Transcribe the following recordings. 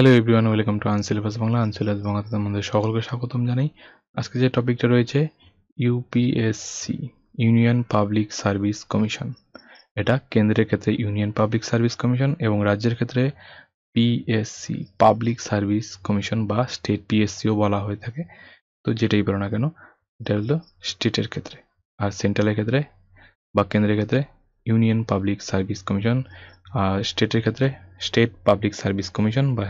Hello everyone welcome to unsyllabus Bangla unsyllabus বাংলাতে আমাদের সকলকে স্বাগতম জানাই। আজকে যে টপিকটা রয়েছে UPSC union public service commission এটা কেন্দ্রের ক্ষেত্রে ইউনিয়ন পাবলিক সার্ভিস কমিশন এবং রাজ্যের ক্ষেত্রে পিএসসি পাবলিক সার্ভিস কমিশন বা স্টেট পিএসসিও বলা হয়ে থাকে। তো যেটাই বলো না কেন, এটা হলো স্টেটের ক্ষেত্রে। আর সেন্ট্রালের ক্ষেত্রে বা কেন্দ্রের ক্ষেত্রে ইউনিয়ন পাবলিক সার্ভিস কমিশন আর স্টেটের ক্ষেত্রে স্টেট পাবলিক সার্ভিস কমিশন বা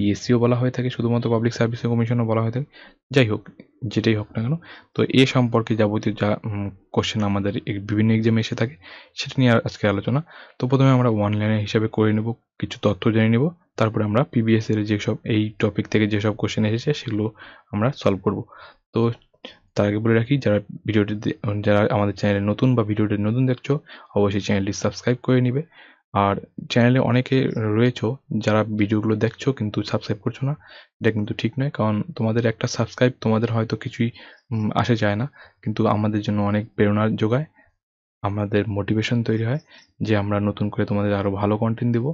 পিএসসিও বলা হয়ে থাকে, শুধুমাত্র পাবলিক সার্ভিস কমিশনও বলা হয়ে থাকে। যাই হোক, যেটাই হোক না কেন, তো এ সম্পর্কে যাবতীয় যা কোশ্চেন আমাদের বিভিন্ন এক্সামে এসে থাকে, সেটা নিয়ে আজকে আলোচনা। তো প্রথমে আমরা ওয়ান লাইনের হিসাবে করে নেব, কিছু তথ্য জেনে নেব, তারপরে আমরা পিবিএস এর যেসব এই টপিক থেকে যেসব কোশ্চেন এসেছে, সেগুলো আমরা সলভ করব। তো তার আগে বলে রাখি, যারা ভিডিওটি যারা আমাদের চ্যানেলে নতুন বা ভিডিওটি নতুন দেখছ, অবশ্যই চ্যানেলটি সাবস্ক্রাইব করে নিবে। আর চ্যানেলে অনেকে রয়েছো, যারা ভিডিওগুলো দেখছ কিন্তু সাবস্ক্রাইব করছ না, এটা কিন্তু ঠিক নয়, কারণ তোমাদের একটা সাবস্ক্রাইব তোমাদের হয়তো কিছুই আসে যায় না, কিন্তু আমাদের জন্য অনেক প্রেরণা যোগায়, আমাদের মোটিভেশন তৈরি হয় যে আমরা নতুন করে তোমাদের আরও ভালো কন্টেন্ট দেবো,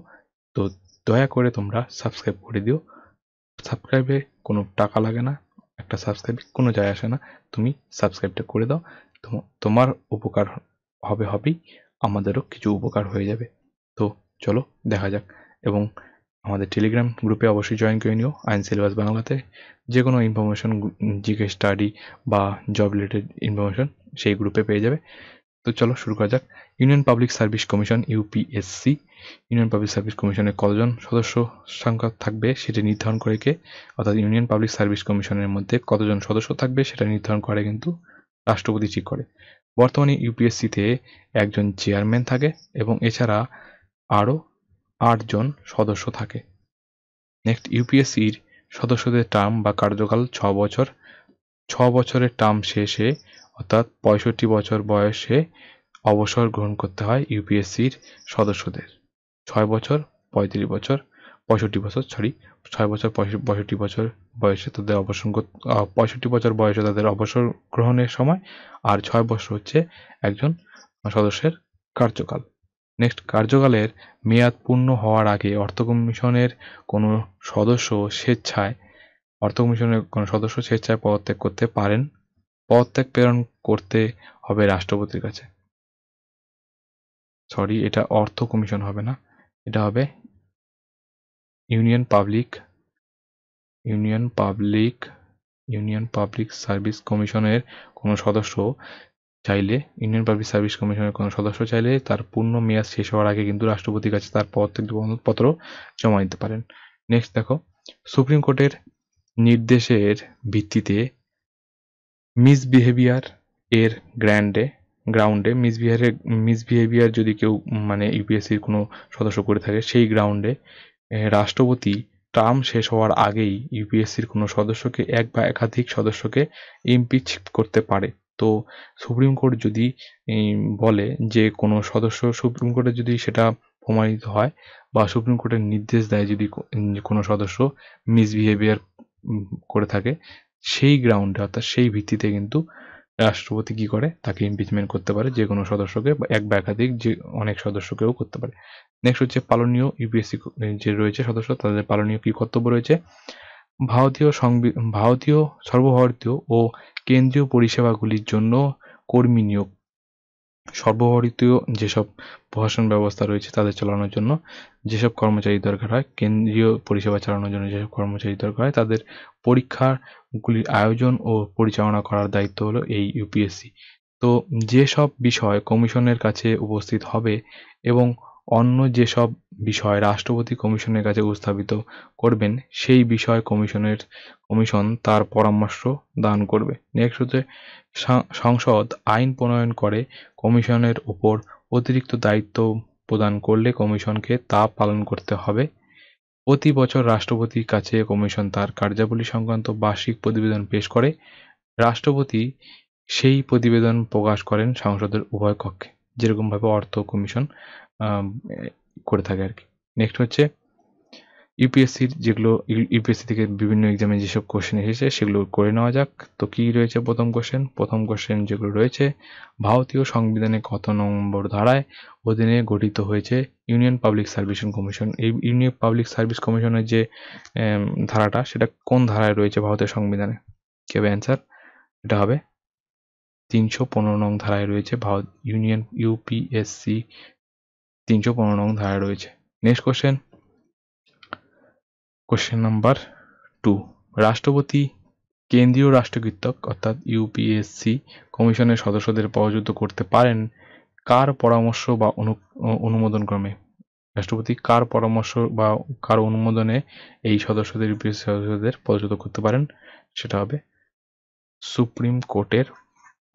তো দয়া করে তোমরা সাবস্ক্রাইব করে দিও। সাবস্ক্রাইবে কোনো টাকা লাগে না, একটা সাবস্ক্রাইব কোনো যায় আসে না, তুমি সাবস্ক্রাইবটা করে দাও তোমার উপকার হবে হবেই, আমাদেরও কিছু উপকার হয়ে যাবে। তো চলো, দেখা যাক। এবং আমাদের টেলিগ্রাম গ্রুপে অবশ্যই জয়েন করে নিও, আইন সিলেবাস বাংলাতে। যে কোনো ইনফরমেশন জিকে স্টাডি বা জব রিলেটেড ইনফরমেশন সেই গ্রুপে পেয়ে যাবে। তো চলো, শুরু করা যাক। Union public service commission UPSC union public service কমিশনের কতজন সদস্য সংখ্যা থাকবে সেটি নির্ধারণ করে কে? অর্থাৎ ইউনিয়ন পাবলিক সার্ভিস কমিশনের মধ্যে কতজন সদস্য থাকবে সেটা নির্ধারণ করে কিন্তু রাষ্ট্রপতি ঠিক করে। বর্তমানে ইউপিএসসিতে একজন চেয়ারম্যান থাকে এবং এছাড়া আরও আটজন সদস্য থাকে। নেক্সট ইউপিএসসির সদস্যদের টার্ম বা কার্যকাল ছ বছর। ছ বছরের টার্ম শেষে, অর্থাৎ পঁয়ষট্টি বছর বয়সে অবসর গ্রহণ করতে হয় ইউপিএসসির সদস্যদের। ছয় বছর, পঁয়ত্রিশ বছর, পঁয়ষট্টি বছর সরি ছয় বছর, পঁয়ষট্টি বছর বয়সে তাদের অবসর পঁয়ষট্টি বছর বয়সে তাদের অবসর গ্রহণের সময়, আর ছয় বছর হচ্ছে একজন সদস্যের কার্যকাল। নেক্সট কার্যকালের মেয়াদ পূর্ণ হওয়ার আগে অর্থ কমিশনের কোনো সদস্য স্বেচ্ছায় অর্থ কমিশনের কোনো সদস্য স্বেচ্ছায় পদত্যাগ করতে পারেন। পদত্যাগ প্রেরণ করতে হবে রাষ্ট্রপতির কাছে। সরি এটা অর্থ কমিশন হবে না। এটা হবে union public union public union public service কমিশনের কোনো সদস্য চাইলে ইউনিয়ন পাবলিক সার্ভিস কমিশনের কোনো সদস্য চাইলে তার পূর্ণ মেয়াদ শেষ হওয়ার আগে কিন্তু রাষ্ট্রপতির কাছে তার পত্র জমা দিতে পারেন। নেক্সট দেখো সুপ্রিম কোর্টের নির্দেশের ভিত্তিতে মিসবিহেভিয়ার এর গ্র্যান্ডে গ্রাউন্ডে মিসবিহেভিয়ার মিসবিহেভিয়ার যদি কেউ মানে ইউপিএসসির কোনো সদস্য করে থাকে, সেই গ্রাউন্ডে রাষ্ট্রপতি টার্ম শেষ হওয়ার আগেই ইউপিএসসির কোনো সদস্যকে এক বা একাধিক সদস্যকে ইমপিচ করতে পারে। তো সুপ্রিম কোর্ট যদি বলে যে কোনো সদস্য সুপ্রিম কোর্টে যদি সেটা প্রমাণিত হয় বা সুপ্রিম কোর্টের নির্দেশ দেয় যদি কোনো সদস্য মিসবিহেভিয়ার করে থাকে, সেই গ্রাউন্ডে অর্থাৎ সেই ভিত্তিতে কিন্তু রাষ্ট্রপতি কি করে? তাকে ইমপিচমেন্ট করতে পারে যে কোনো সদস্যকে এক বা একাধিক যে অনেক সদস্যকেও করতে পারে। নেক্সট হচ্ছে পালনীয় ইউপিএসসি যে রয়েছে সদস্য, তাদের পালনীয় কি কর্তব্য রয়েছে? ভারতীয় ভারতীয় সর্বভারতীয় ও কেন্দ্রীয় পরিষেবাগুলির জন্য কর্মী নিয়োগ। সর্বভারতীয় যেসব প্রশাসন ব্যবস্থা রয়েছে তাদের চালানোর জন্য যেসব কর্মচারী দরকার হয়, কেন্দ্রীয় পরিষেবা চালানোর জন্য যেসব কর্মচারী দরকার হয়, তাদের পরীক্ষাগুলির আয়োজন ও পরিচালনা করার দায়িত্ব হলো এই ইউপিএসসি তো যেসব বিষয় কমিশনের কাছে উপস্থিত হবে এবং অন্য যেসব বিষয় রাষ্ট্রপতি কমিশনের কাছে উপস্থাপিত করবেন, সেই বিষয় কমিশনের কমিশন তার পরামর্শ দান করবে। নেক্সট হচ্ছে সংসদ আইন প্রণয়ন করে কমিশনের ওপর অতিরিক্ত দায়িত্ব প্রদান করলে কমিশনকে তা পালন করতে হবে। প্রতি বছর রাষ্ট্রপতির কাছে কমিশন তার কার্যাবলী সংক্রান্ত বার্ষিক প্রতিবেদন পেশ করে। রাষ্ট্রপতি সেই প্রতিবেদন প্রকাশ করেন সংসদের উভয় কক্ষে। যেরকমভাবে অর্থ কমিশন করে থাকে আর কি নেক্সট হচ্ছে ইউপিএসসির যেগুলো ইউপিএসসি থেকে বিভিন্ন এক্সামে যেসব কোশ্চেন এসেছে, সেগুলো করে নেওয়া যাক। তো কি রয়েছে প্রথম কোশ্চেন প্রথম কোশ্চেন যেগুলো রয়েছে, ভারতীয় সংবিধানে কত নম্বর ধারায় অধীনে গঠিত হয়েছে ইউনিয়ন পাবলিক সার্ভিস কমিশন এই ইউনিয়ন পাবলিক সার্ভিস কমিশনের যে ধারাটা, সেটা কোন ধারায় রয়েছে ভারতের সংবিধানে? কি হবে অ্যান্সার এটা হবে তিনশো পনেরো নং ধারায় রয়েছে ভারত ইউনিয়ন ইউপিএসসি। তিনশো পনেরো নং ধারায় রয়েছে। Next question question number two রাষ্ট্রপতি, কেন্দ্রীয় রাষ্ট্রকৃতক অর্থাৎ ইউপিএসসি কমিশনের সদস্যদের পরাজিত করতে পারেন কার পরামর্শ বা অনুমোদন ক্রমে? রাষ্ট্রপতি, কার পরামর্শ বা কার অনুমোদনে এই সদস্যদের সদস্যদের পরাজিত করতে পারেন? সেটা হবে সুপ্রিম কোর্টের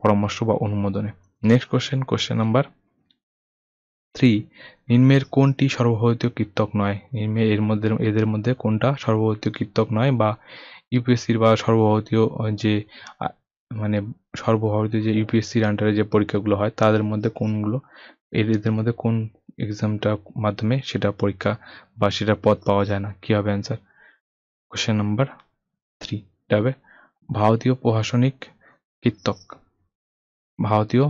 পরামর্শ বা অনুমোদনে। Next question question number three নিম্নের কোনটি সর্বভারতীয় কৃতক নয়? নিম্নে এর মধ্যে, এদের মধ্যে কোনটা সর্বভারতীয় কৃতক নয় বা ইউপিএসসির বা সর্বভারতীয় যে মানে সর্বভারতীয় যে ইউপিএসসির আন্ডারে যে পরীক্ষাগুলো হয়, তাদের মধ্যে কোনগুলো এদের মধ্যে কোন এক্সামটা মাধ্যমে সেটা পরীক্ষা বা সেটা পদ পাওয়া যায় না? কী হবে অ্যান্সার কোশ্চেন নাম্বার থ্রি এটা হবে ভারতীয় প্রশাসনিক কৃতক। ভারতীয়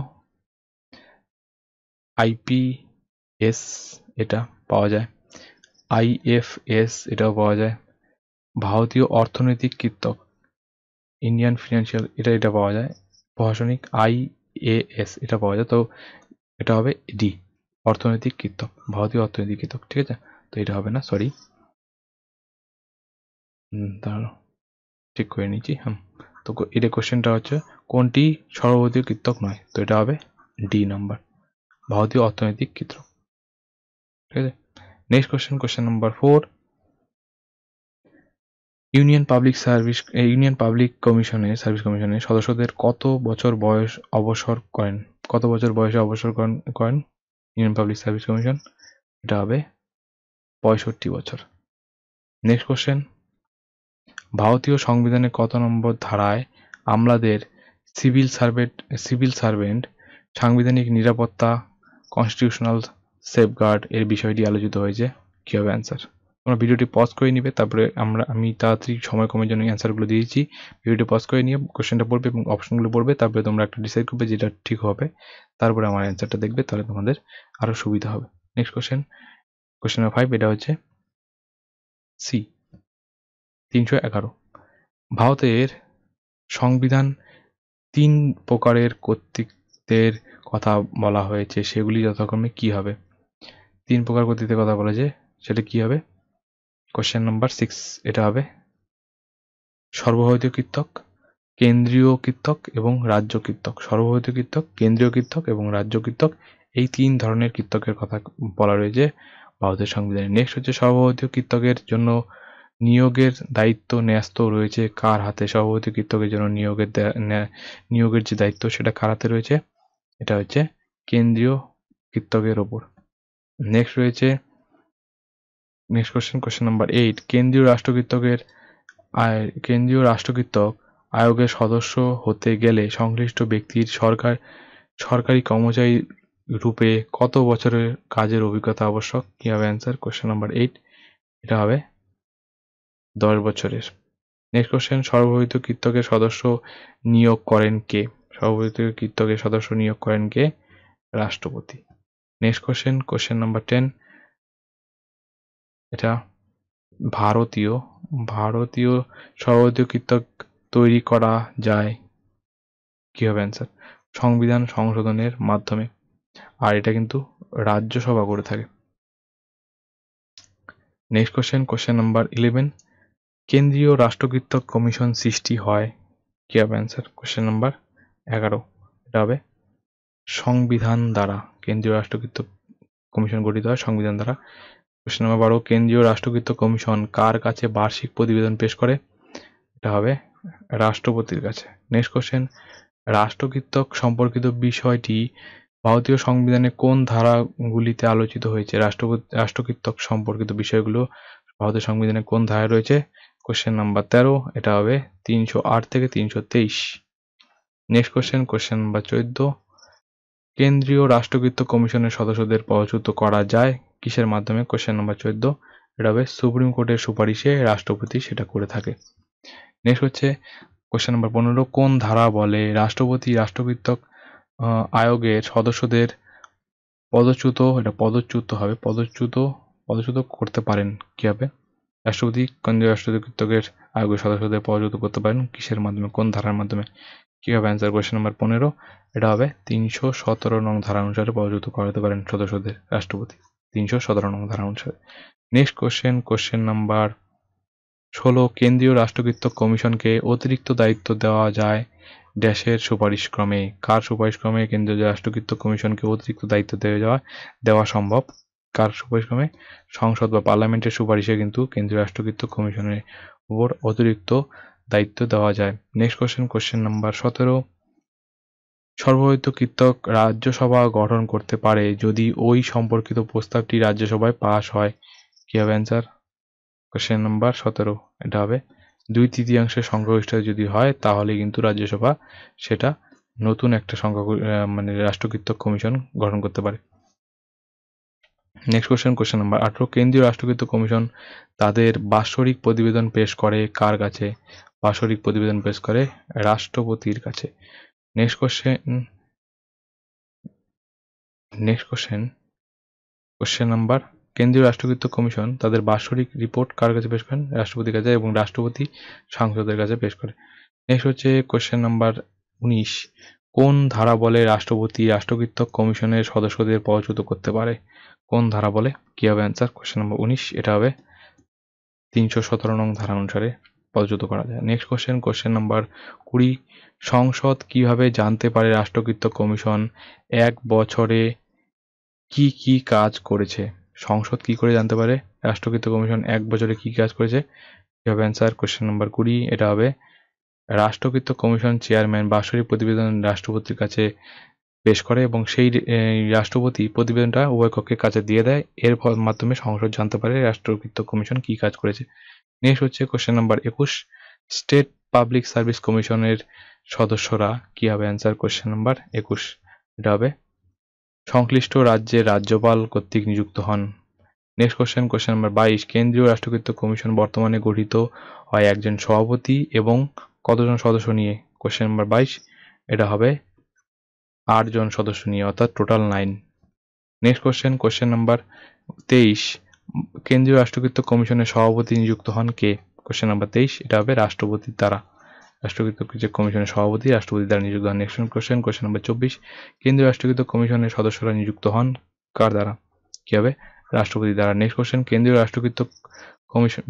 আইপিএস এটা পাওয়া যায়। আইএফএস এটাও পাওয়া যায়। ভারতীয় অর্থনৈতিক কৃতক ইন্ডিয়ান ফিনান্সিয়াল, এটা এটা পাওয়া যায়। প্রশাসনিক আইএএস এটা পাওয়া যায়। তো এটা হবে ডি, অর্থনৈতিক কৃতক ভারতীয় অর্থনৈতিক কৃতক ঠিক আছে? তো এটা হবে না সরি ঠিক করে নিচ্ছি হ্যাঁ তো এটা কোশ্চেনটা হচ্ছে, কোনটি সর্বভারতীয় কৃতক নয়? তো এটা হবে ডি নাম্বার ভারতীয় অর্থনৈতিক ক্ষেত্র ঠিক আছে? Next question question number four union public service union public কমিশনের সার্ভিস কমিশনের সদস্যদের কত বছর বয়স অবসর করেন? কত বছর বয়সে অবসর করেন করেন ইউনিয়ন পাবলিক সার্ভিস কমিশন এটা হবে পঁয়ষট্টি বছর। নেক্সট কোশ্চেন ভারতীয় সংবিধানে কত নম্বর ধারায় আমলাদের সিভিল সার্ভেন্ট সিভিল সার্ভেন্ট, সাংবিধানিক নিরাপত্তা কনস্টিটিউশনাল সেফগার্ড এর বিষয়টি আলোচিত হয়েছে? কী হবে অ্যান্সার তোমরা ভিডিওটি পজ করে নিবে, তারপরে আমরা, আমি তাড়াতাড়ি সময় কমের জন্য অ্যান্সারগুলো দিয়েছি ভিডিওটি পজ করে নিয়ে কোশ্চেনটা পড়বে এবং অপশনগুলো পড়বে, তারপরে তোমরা একটা ডিসাইড করবে যেটা ঠিক হবে। তারপরে আমার অ্যান্সারটা দেখবে, তাহলে তোমাদের আরও সুবিধা হবে। Next question question number five এটা হচ্ছে সি তিনশো এগারো। ভারতের সংবিধান তিন প্রকারের কর্তৃত্বের কথা বলা হয়েছে, সেগুলি যথাক্রমে কি হবে? তিন প্রকার কর্তৃত্বের কথা বলা যে, সেটা কি হবে? কোশ্চেন নাম্বার সিক্স এটা হবে সর্বভারতীয় কীর্তক কেন্দ্রীয় কীর্তক এবং রাজ্য কীর্তক সর্বভারতীয় কীর্তক কেন্দ্রীয় কীর্তক এবং রাজ্য কীর্তক এই তিন ধরনের কীর্তকের কথা বলা রয়েছে ভারতের সংবিধানে। নেক্সট হচ্ছে সর্বভারতীয় কীর্তকের জন্য নিয়োগের দায়িত্ব ন্যস্ত রয়েছে, কার হাতে সভাপতি কীর্তকের জন্য নিয়োগের নিয়োগের যে দায়িত্ব সেটা কার হাতে রয়েছে? এটা হচ্ছে কেন্দ্রীয় কীর্তকের ওপর। নেক্সট রয়েছে next question question number eight কেন্দ্রীয় রাষ্ট্রকৃতকের কেন্দ্রীয় রাষ্ট্রকৃতক আয়োগের সদস্য হতে গেলে সংশ্লিষ্ট ব্যক্তির সরকার, সরকারি কর্মচারী রূপে কত বছরের কাজের অভিজ্ঞতা আবশ্যক? কী হবে অ্যান্সার কোশ্চেন নাম্বার এইট এটা হবে দশ বছরের। নেক্সট কোশ্চেন সর্বভারতীয় কীর্তকের সদস্য নিয়োগ করেন কে? সর্বভারতীয় কীর্তকের সদস্য নিয়োগ করেন কে? রাষ্ট্রপতি। Next question question number ten এটা ভারতীয়। ভারতীয় সর্বভারতীয় কীর্তক তৈরি করা যায়? কী হবে অ্যান্সার সংবিধান সংশোধনের মাধ্যমে। আর এটা কিন্তু রাজ্যসভা করে থাকে। Next question question number eleven কেন্দ্রীয় রাষ্ট্রকৃতক কমিশন সৃষ্টি হয়। কি হবে অ্যান্সার কোশ্চেন নাম্বার এগারো। এটা হবে সংবিধান দ্বারা, কেন্দ্রীয় রাষ্ট্রকৃত কমিশন গঠিত হয় সংবিধান দ্বারা। কোশ্চেন নাম্বার বারো, কেন্দ্রীয় রাষ্ট্রকৃত কমিশন কার কাছে বার্ষিক প্রতিবেদন পেশ করে? এটা হবে রাষ্ট্রপতির কাছে। নেক্সট কোশ্চেন রাষ্ট্রকৃতক সম্পর্কিত বিষয়টি ভারতীয় সংবিধানে কোন ধারাগুলিতে আলোচিত হয়েছে? রাষ্ট্রপতি রাষ্ট্রকৃতক সম্পর্কিত বিষয়গুলো ভারতের সংবিধানে কোন ধারায় রয়েছে? কোশ্চেন নাম্বার তেরো, এটা হবে তিনশো আট থেকে তিনশো তেইশ। নেক্সট কোশ্চেন কোশ্চেন নাম্বার চোদ্দ। কেন্দ্রীয় রাষ্ট্রকৃত কমিশনের সদস্যদের পদচ্যুত করা যায় কিসের মাধ্যমে? কোশ্চেন নাম্বার চোদ্দ। এটা হবে সুপ্রিম কোর্টের সুপারিশে রাষ্ট্রপতি সেটা করে থাকে। নেক্সট হচ্ছে কোশ্চেন নাম্বার পনেরো। কোন ধারা বলে রাষ্ট্রপতি রাষ্ট্রবিত্তক আয়োগের সদস্যদের পদচ্যুত, এটা পদচ্যুত হবে, পদচ্যুত পদচ্যুত করতে পারেন কি হবে রাষ্ট্রপতি, কেন্দ্রীয় রাষ্ট্রদূতকের আয়োগের সদস্যদের পদচ্যুত করতে পারেন। কিসের মাধ্যমে? কোন ধারার মাধ্যমে? কি হবে অ্যান্সার কোয়েশ্চেন নাম্বার পনেরো? এটা হবে তিনশো সতেরো নং ধারা অনুসারে পদচ্যুত করাতে পারেন সদস্যদের রাষ্ট্রপতি। তিনশো সতেরো নং ধারা অনুসারে। নেক্সট কোশ্চেন কোশ্চেন নাম্বার ষোলো। কেন্দ্রীয় রাষ্ট্রকৃত্য কমিশনকে অতিরিক্ত দায়িত্ব দেওয়া যায় ড্যাশের সুপারিশ ক্রমে। কার সুপারিশ ক্রমে কেন্দ্রীয় রাষ্ট্রকৃত্য কমিশনকে অতিরিক্ত দায়িত্ব দেওয়া দেওয়া সম্ভব। কার সুপারিশ ক্রমে সংসদ বা পার্লামেন্টের সুপারিশে কিন্তু কেন্দ্রীয় রাষ্ট্রকৃত্য কমিশনের উপর অতিরিক্ত দায়িত্ব দেওয়া যায়। নেক্সট কোশ্চেন কোশ্চেন নাম্বার সতেরো। সর্বহিত কৃতক রাজ্যসভা গঠন করতে পারে যদি ওই সম্পর্কিত প্রস্তাবটি রাজ্যসভায় পাশ হয়। কি হবে অ্যান্সার কোশ্চেন নাম্বার সতেরো। এটা হবে। দুই তৃতীয়াংশের সংখ্যাগরিষ্ঠ যদি হয়, তাহলে কিন্তু রাজ্যসভা সেটা নতুন একটা সংখ্যা মানে রাষ্ট্রকৃত কমিশন গঠন করতে পারে। নেক্সট কোশ্চেন কোশ্চেন নাম্বার আঠারো। কেন্দ্রীয় রাষ্ট্রকৃত কমিশন তাদের বাৎসরিক প্রতিবেদন পেশ করে কার কাছে? বাৎসরিক প্রতিবেদন পেশ করে রাষ্ট্রপতির কাছে। Next question next question question number কেন্দ্রীয় রাষ্ট্রকৃত কমিশন তাদের বাৎসরিক রিপোর্ট কার কাছে পেশ করেন? রাষ্ট্রপতির কাছে এবং রাষ্ট্রপতি সাংসদের কাছে পেশ করে। নেক্সট হচ্ছে কোশ্চেন নাম্বার উনিশ। কোন ধারা বলে রাষ্ট্রপতি রাষ্ট্রকৃত কমিশনের সদস্যদের পদচ্যুত করতে পারে? কোন ধারা বলে? কি হবে অ্যান্সার কোশ্চেন নম্বর উনিশ। এটা হবে তিনশো সতেরো নং ধারা অনুসারে পদচ্যুত করা যায়। নেক্সট কোশ্চেন কোশ্চেন নাম্বার কুড়ি। সংসদ কীভাবে জানতে পারে রাষ্ট্রকৃত কমিশন এক বছরে কি কি কাজ করেছে? সংসদ কি করে জানতে পারে? রাষ্ট্রকৃত কমিশন এক বছরে কি কাজ করেছে? কি হবে অ্যান্সার কোশ্চেন নাম্বার কুড়ি। এটা হবে রাষ্ট্রকৃত কমিশন চেয়ারম্যান বাৎসরিক প্রতিবেদন রাষ্ট্রপতির কাছে পেশ করে এবং সেই রাষ্ট্রপতি প্রতিবেদনটা উভয় কক্ষের কাছে দিয়ে দেয়। এর মাধ্যমে সংসদ জানতে পারে রাষ্ট্রকৃত কমিশন কি কাজ করেছে। নেক্সট হচ্ছে কোশ্চেন নাম্বার একুশ। স্টেট পাবলিক সার্ভিস কমিশনের সদস্যরা কি হবে? অ্যান্সার কোশ্চেন নাম্বার একুশ। এটা হবে, সংশ্লিষ্ট রাজ্যের রাজ্যপাল কর্তৃক নিযুক্ত হন। নেক্সট কোশ্চেন কোশ্চেন নাম্বার বাইশ। কেন্দ্রীয় রাষ্ট্রকৃত কমিশন বর্তমানে গঠিত হয় একজন সভাপতি এবং কতজন সদস্য নিয়ে? কোশ্চেন নাম্বার বাইশ। এটা হবে আটজন সদস্য নিয়ে, অর্থাৎ total nine next question question number তেইশ। কেন্দ্রীয় রাষ্ট্রকৃত কমিশনের সভাপতি নিযুক্ত হন কে? কোশ্চেন নাম্বার তেইশ, এটা হবে রাষ্ট্রপতির দ্বারা। রাষ্ট্রকৃত কমিশনের সভাপতি রাষ্ট্রপতি দ্বারা নিযুক্ত হন। নেক্সট কোশ্চেন কোশ্চেন নাম্বার চব্বিশ। কেন্দ্রীয় রাষ্ট্রকৃত কমিশনের সদস্যরা নিযুক্ত হন কার দ্বারা? কি হবে? রাষ্ট্রপতি দ্বারা। নেক্সট কোশ্চেন কেন্দ্রীয় রাষ্ট্রকৃত কমিশন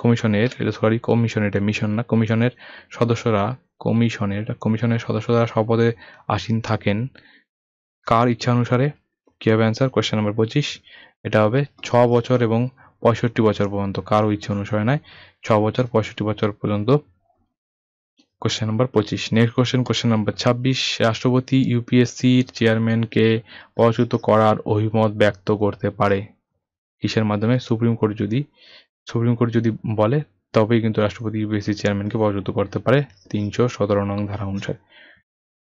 কমিশনের সরি কমিশন এটা মিশন না, কমিশনের সদস্যরা, কমিশনের কমিশনের সদস্যরা শপথে আসীন থাকেন। কার ইচ্ছা অনুসারে? কি হবে অ্যান্সার কোয়েশ্চেন নাম্বার পঁচিশ। এটা হবে ছ বছর এবং পঁয়ষট্টি বছর পর্যন্ত কারও ইচ্ছা অনুসারে নয়, ছ বছর, পঁয়ষট্টি বছর পর্যন্ত। কোশ্চেন নাম্বার পঁচিশ। নেক্সট কোশ্চেন কোশ্চেন নাম্বার ছাব্বিশ। রাষ্ট্রপতি ইউপিএসসির চেয়ারম্যানকে পদচ্যুত করার অভিমত ব্যক্ত করতে পারে? কিসের মাধ্যমে? সুপ্রিম কোর্ট যদি সুপ্রিম কোর্ট যদি বলে, তবেই কিন্তু রাষ্ট্রপতি ইউপিএসসি চেয়ারম্যানকে পদচ্যুত করতে পারে তিনশো সতেরো নং ধারা অনুসারে।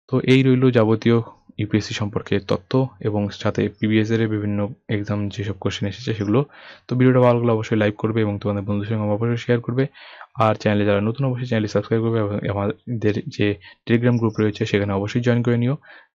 তো এই রইল যাবতীয় ইউপিএসসি সম্পর্কে তথ্য এবং সাথে পিবিএস এর বিভিন্ন এক্সাম যেসব কোশ্চেন এসেছে সেগুলো। তো ভিডিওটা ভালো লাগলে অবশ্যই লাইক করবে এবং তোমাদের বন্ধুদের সঙ্গে অবশ্যই শেয়ার করবে। আর চ্যানেলে যারা নতুন, অবশ্যই চ্যানেলটি সাবস্ক্রাইব করবে এবং আমাদের যে টেলিগ্রাম গ্রুপ রয়েছে, সেখানে অবশ্যই জয়েন করে নিও।